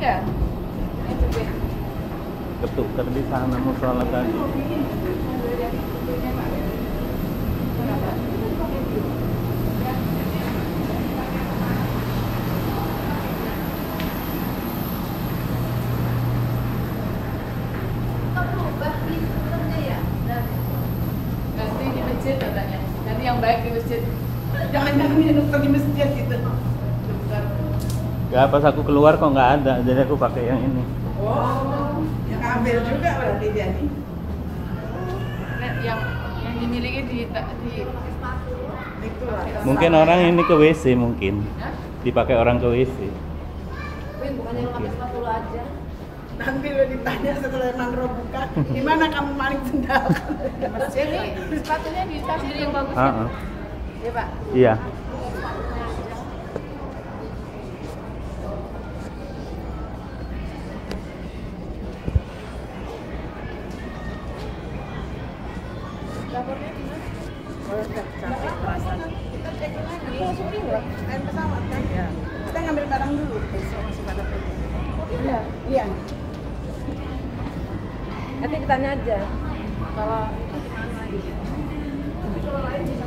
enggak? Yang ketukar di sana musola tadi Ganti di masjid katanya. Ganti yang baik di masjid. Jangan-jangan ini nuker di masjid gitu. Ya pas aku keluar kok nggak ada jadi aku pakai yang ini Oh, yang ambil juga berarti jadi. Yang yang dimiliki di di Itu lah. mungkin orang ini ke WC mungkin dipakai orang ke WC Win, bukannya lu pakai sepatu aja. Nanti lo ditanya setelah Mandro buka, di mana kamu maling sendal? Jadi sepatunya di tas yang bagus. Iya, Pak. iya Lapornya? Oh, udah capek perasaan. Kita cek lagi. Aku langsung tinggal. Naik pesawat kan? Kita ngambil barang dulu, besok masih pada pergi. Iya. Iya. Nanti ditanya aja. Kalau Tapi kalau lain bisa